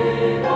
Amen.